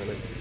Really.